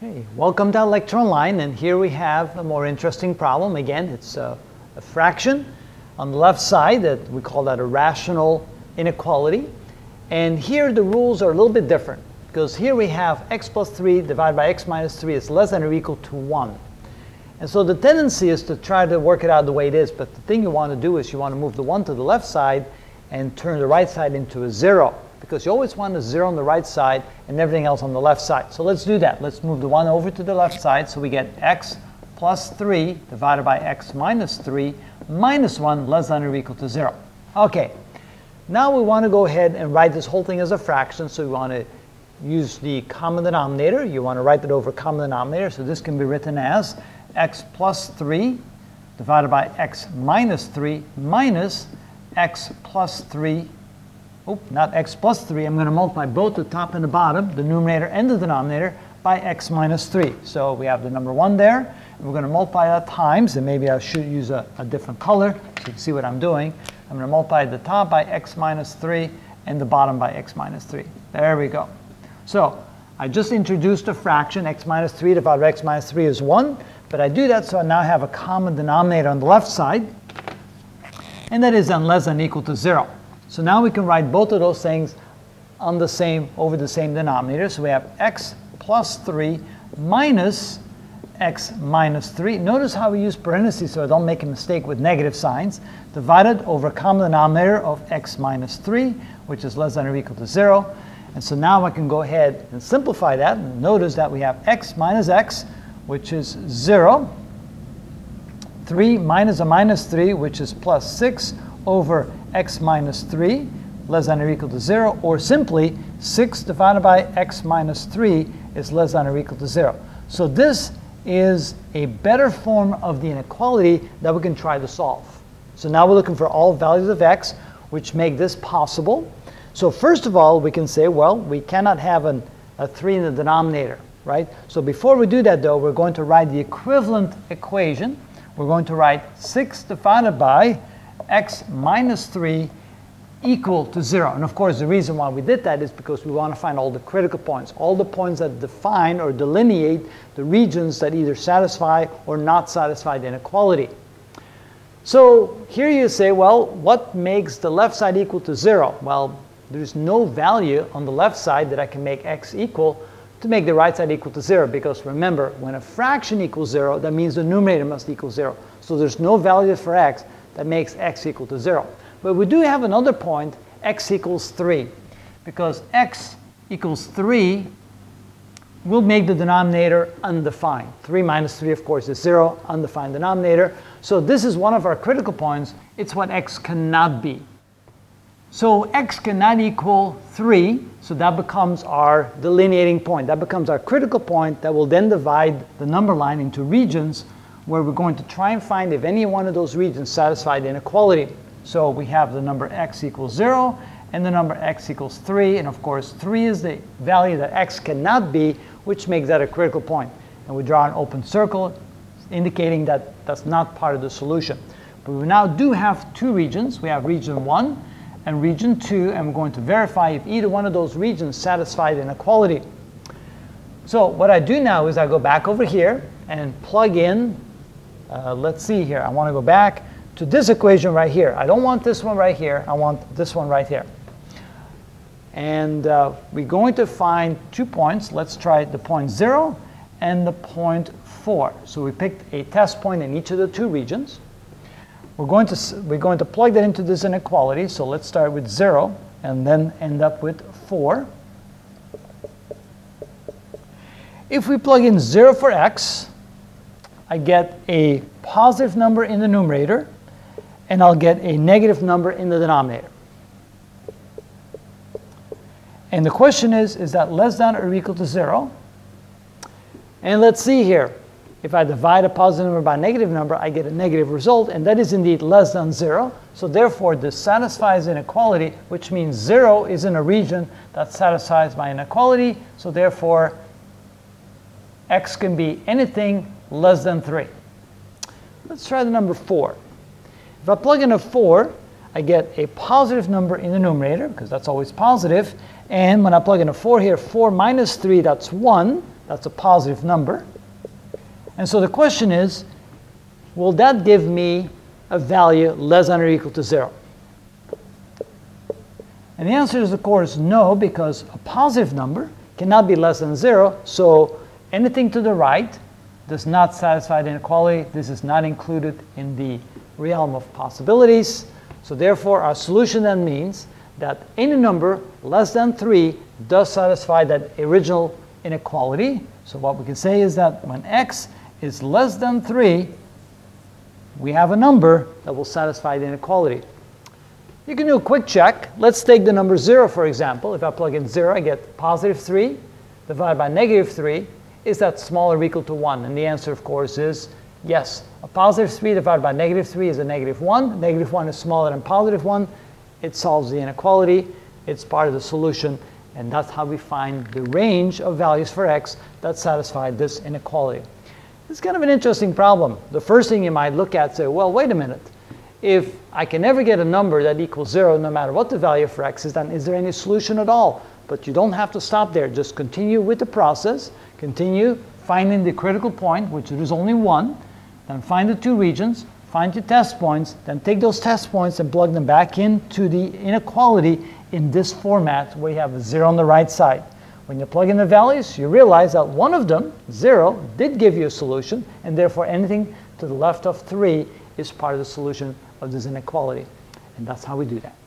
Hey, welcome to ilectureonline, and here we have a more interesting problem. Again, it's a, a, fraction on the left side that we call that a rational inequality. And here the rules are a little bit different because here we have x plus 3 divided by x minus 3 is less than or equal to 1. And so the tendency is to try to work it out the way it is, but the thing you want to do is you want to move the 1 to the left side and turn the right side into a 0 because you always want a 0 on the right side and everything else on the left side. So let's do that. Let's move the 1 over to the left side so we get x plus 3 divided by x minus 3 minus 1 less than or equal to 0. Okay, now we want to go ahead and write this whole thing as a fraction. So we want to use the common denominator. You want to write it over common denominator. So this can be written as x plus 3 divided by x minus 3 minus x plus 3 oh, not x plus 3, I'm going to multiply both the top and the bottom, the numerator and the denominator, by x minus 3. So we have the number 1 there. And we're going to multiply that times, and maybe I should use a, a different color so you can see what I'm doing. I'm going to multiply the top by x minus 3 and the bottom by x minus 3. There we go. So I just introduced a fraction, x minus 3 divided by x minus 3 is 1. But I do that so I now have a common denominator on the left side. And that is then less than equal to 0. So now we can write both of those things on the same, over the same denominator. So we have x plus 3 minus x minus 3. Notice how we use parentheses so I don't make a mistake with negative signs. Divided over a common denominator of x minus 3, which is less than or equal to 0. And so now I can go ahead and simplify that. And notice that we have x minus x, which is 0. 3 minus a minus 3, which is plus 6, over x minus 3 less than or equal to 0, or simply 6 divided by x minus 3 is less than or equal to 0. So this is a better form of the inequality that we can try to solve. So now we're looking for all values of x which make this possible. So first of all, we can say, well, we cannot have an, a 3 in the denominator, right? So before we do that, though, we're going to write the equivalent equation. We're going to write 6 divided by x minus 3 equal to 0. And of course, the reason why we did that is because we want to find all the critical points, all the points that define or delineate the regions that either satisfy or not satisfy the inequality. So here you say, well, what makes the left side equal to 0? Well, there's no value on the left side that I can make x equal to make the right side equal to 0. Because remember, when a fraction equals 0, that means the numerator must equal 0. So there's no value for x that makes x equal to 0. But we do have another point, x equals 3. Because x equals 3 will make the denominator undefined. 3 minus 3, of course, is 0, undefined denominator. So this is one of our critical points. It's what x cannot be. So x cannot equal 3, so that becomes our delineating point. That becomes our critical point that will then divide the number line into regions where we're going to try and find if any one of those regions satisfy the inequality. So we have the number x equals 0 and the number x equals 3. And of course, 3 is the value that x cannot be, which makes that a critical point. And we draw an open circle indicating that that's not part of the solution. But we now do have two regions. We have region 1 and region 2, and we're going to verify if either one of those regions satisfy the inequality. So what I do now is I go back over here and plug in uh, let's see here. I want to go back to this equation right here. I don't want this one right here. I want this one right here. And uh, we're going to find two points. Let's try the point 0 and the point 4. So we picked a test point in each of the two regions. We're going to, we're going to plug that into this inequality. So let's start with 0 and then end up with 4. If we plug in 0 for x, I get a positive number in the numerator, and I'll get a negative number in the denominator. And the question is, is that less than or equal to 0? And let's see here. If I divide a positive number by a negative number, I get a negative result, and that is indeed less than 0. So therefore, this satisfies inequality, which means 0 is in a region that satisfies my inequality. So therefore, x can be anything less than 3. Let's try the number 4. If I plug in a 4, I get a positive number in the numerator, because that's always positive. And when I plug in a 4 here, 4 minus 3, that's 1. That's a positive number. And so the question is, will that give me a value less than or equal to 0? And the answer is, of course, no, because a positive number cannot be less than 0. So anything to the right does not satisfy the inequality. This is not included in the realm of possibilities. So therefore, our solution then means that any number less than 3 does satisfy that original inequality. So what we can say is that when x is less than 3, we have a number that will satisfy the inequality. You can do a quick check. Let's take the number 0, for example. If I plug in 0, I get positive 3 divided by negative 3. Is that smaller or equal to 1? And the answer, of course, is yes. A positive 3 divided by negative 3 is a negative 1. Negative 1 is smaller than positive 1. It solves the inequality. It's part of the solution. And that's how we find the range of values for x that satisfy this inequality. It's kind of an interesting problem. The first thing you might look at say, well, wait a minute. If I can never get a number that equals 0 no matter what the value for x is, then is there any solution at all? But you don't have to stop there. Just continue with the process. Continue finding the critical point, which there is only one. Then find the two regions, find your test points, then take those test points and plug them back into the inequality in this format where you have a 0 on the right side. When you plug in the values, you realize that one of them, 0, did give you a solution, and therefore anything to the left of 3 is part of the solution of this inequality. And that's how we do that.